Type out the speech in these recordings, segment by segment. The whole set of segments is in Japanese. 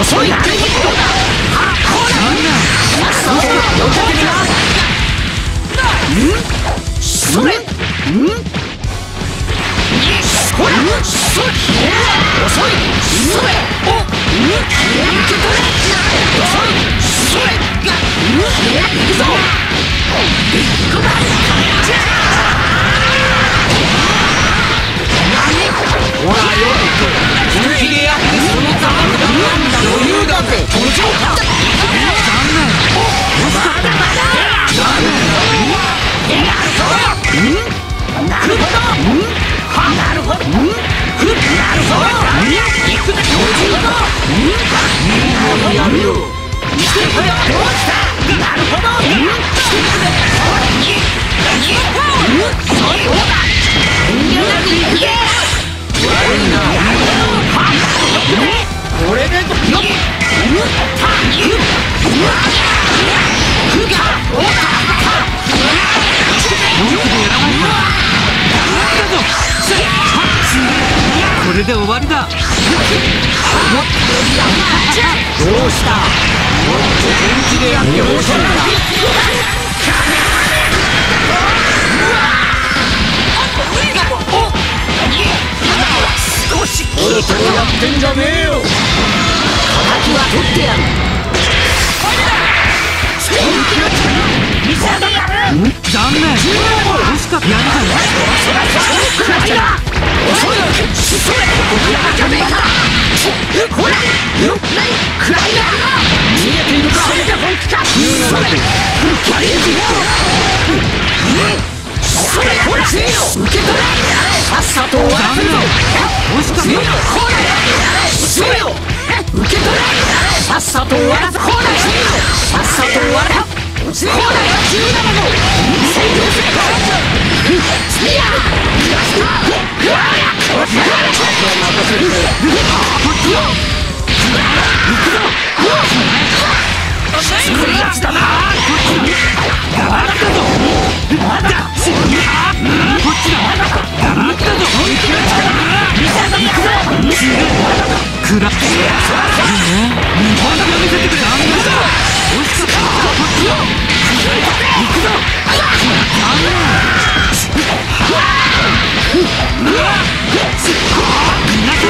遅い。なこうだ残念さっさと追い。かけるなんそれんほらそ遅い。それお受け取れ遅い。それが行くぞビッグバンほらで終わりだ。どうした？もっと本気でやってほしい。やってんじゃねえよ。敵は取ってやる。見せてやる。残念さっさと終わらせるぞ惜しかっ。たほらそれよ受け取れさっさと終わらせほらさっさと終わらせほら17号せよせスピアすごいやつだな黙ったぞまだこっちだ黙ったぞくらいいね本気を見せてくれ残念だ惜しかったこっちよ行くぞ皆さん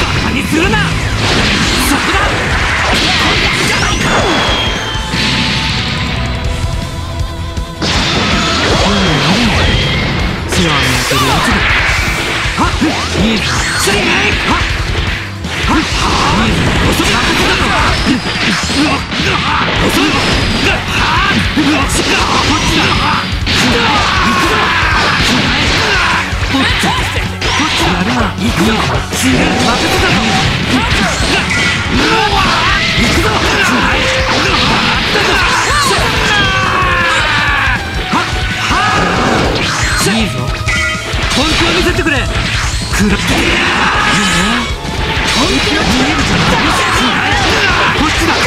バカにする。なそこだツアーに当てるやつだはっ。いいぞ。本気を見せてくれ。くらって。気の見えるじゃんこっちだ残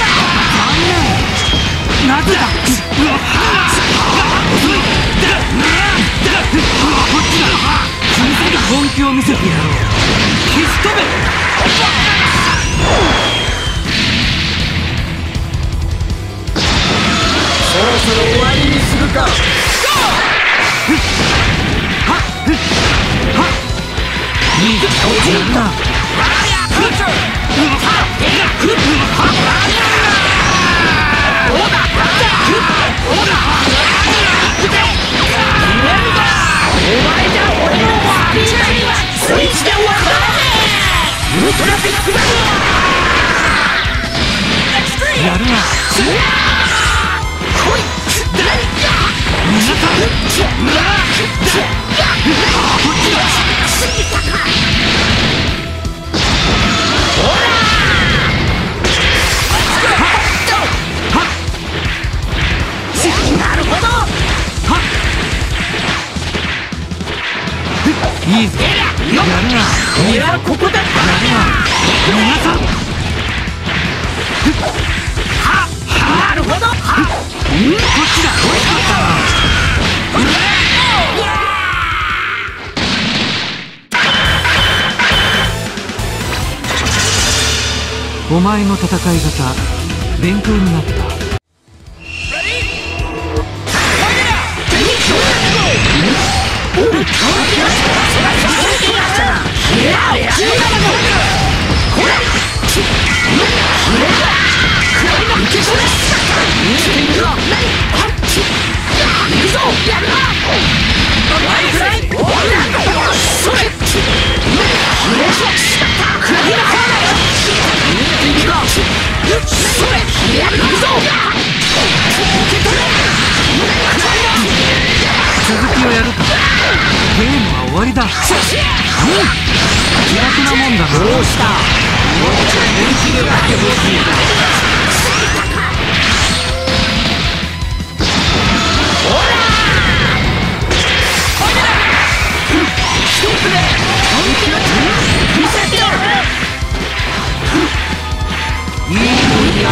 念なぜだう。わ遅いこっちだ本気を見せてやろう消し飛べそろそろ終わりにするかいいぞやるなな。いいぞやるな俺はここだやるな皆さんはなるほどうんこっちだこっちだお前の戦い方勉強になった続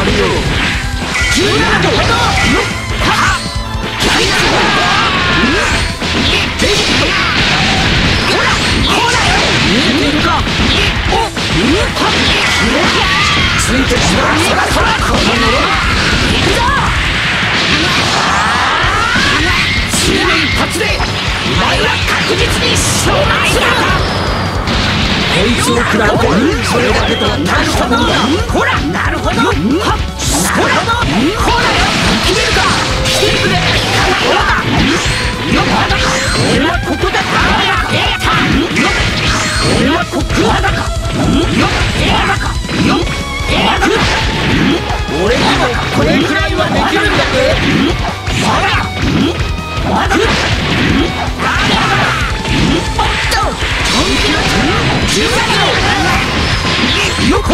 こいつを食らってそれだけと大したもんだ。ほらなるほどなるほどほら決めるか来てくれほらよっ俺はここだえたよっ俺はここだかよっだかよっだか俺にもこれくらいはできるんだぜ。秒よっ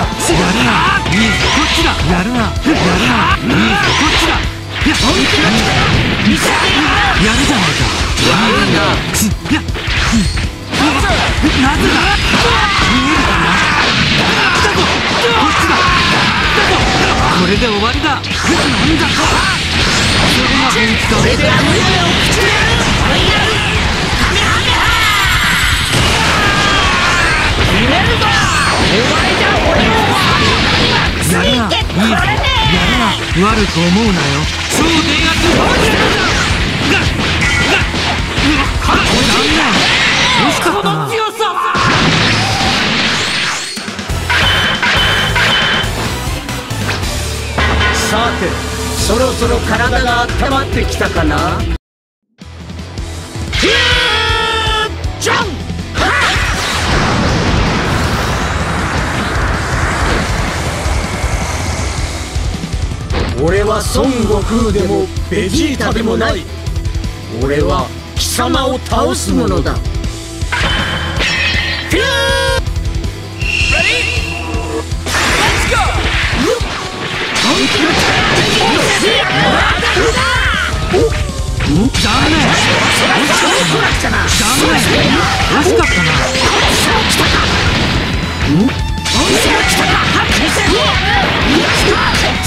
なやるなこっちだやるなやるなこっちだいや見せてややるじゃないか悪いなちいやなぜだ逃げるかなだぞこっちだだぞこれで終わりだなんだとそれが本気かこれであの夢を口にやるおいやるカメハメハ決めるぞやるなやるな悪く思うなよ超電圧放出ががうわはっ残念惜しかったな強さはさてそろそろ体が温まってきたかな？俺は孫悟空でもベジータでもない。俺は貴様を倒すものだ。ヒュ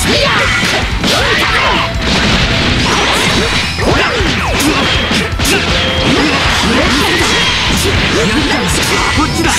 こっちだ。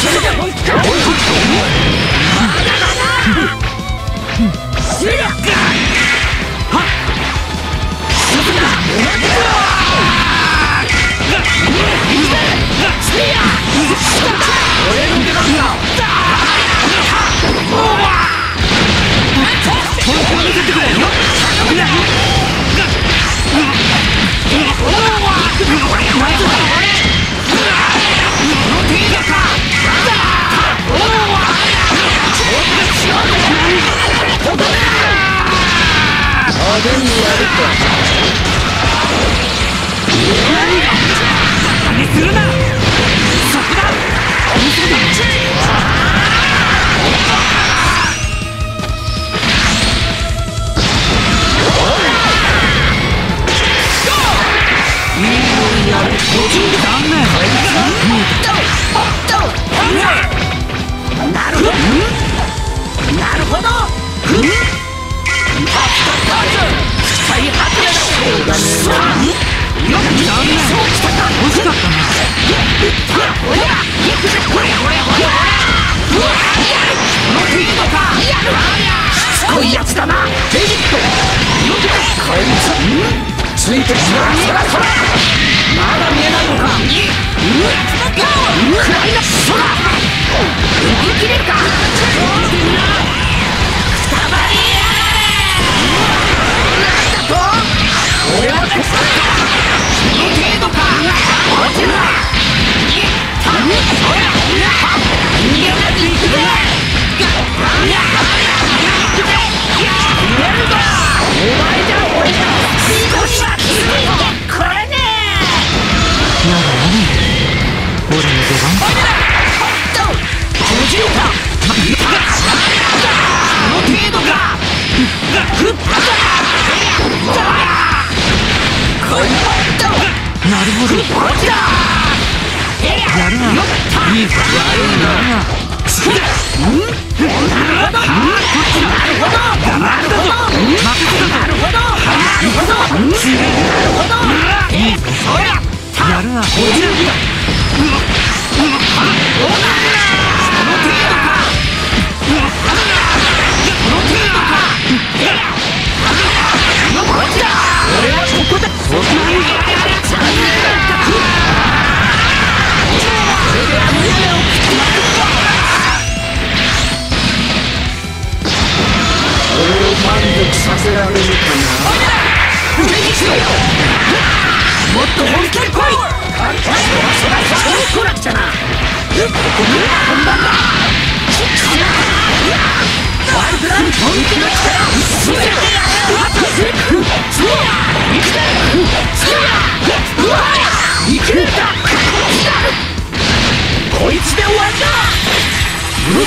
つつい。てきなそらまだ見えない。のかクライナそら逃げ切れるかくたばりやがれなんだと俺はこの程度か落ちるな逃げなきゃやるかこの程度かふっこいとなこっちだ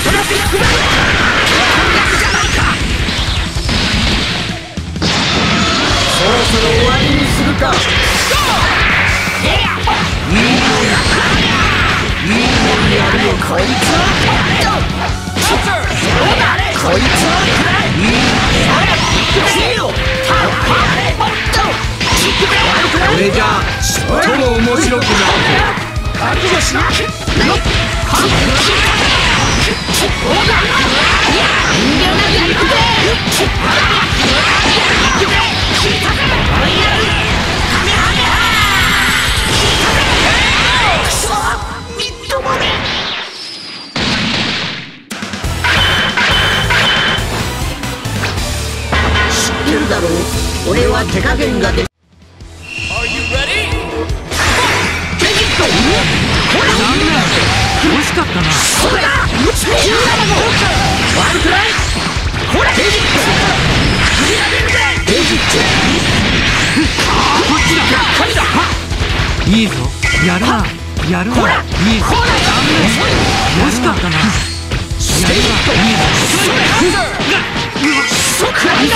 トラビッグバンじゃないかそろそろ終わりにするか。こいつはこいつはこれじゃちっとも面白くない覚悟しな人形なんかいくぜいいぞ。やるな。やるな。いいぞ。ほら。惜しかったな。やるな。いいぞそくらいだ。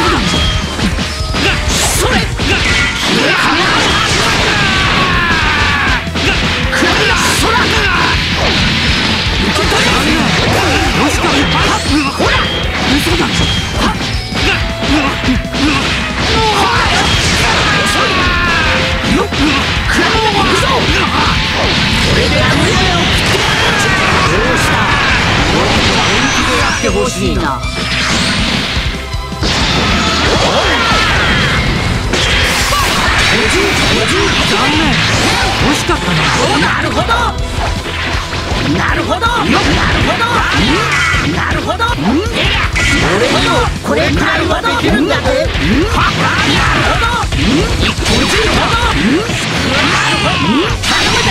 それそれ嘘だなるほどなるほどなるほどなるほど俺にもこれくらいはできるんだぜなるほど一個一ほどなるほど頼むぜ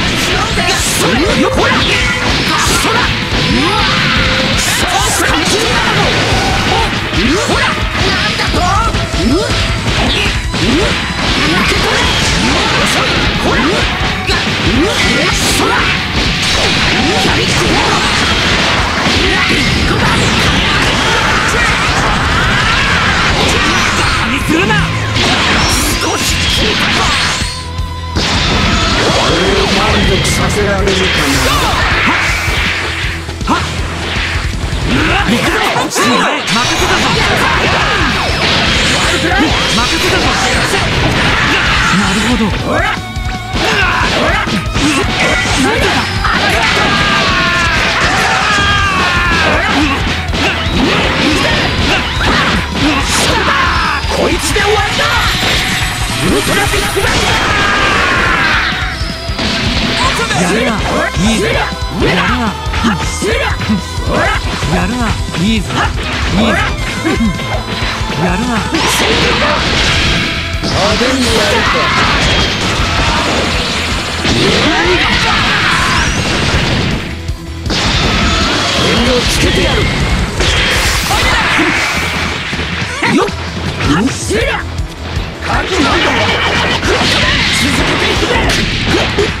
どこいつで終わりだウルトラビッグバンやるないいぞ。やるなやるないいぞいいぞやるな派手にやる。か遠慮つけてやる。よっせりゃ覚悟だ続けていくぜ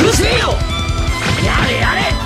伏せよ。やれやれ。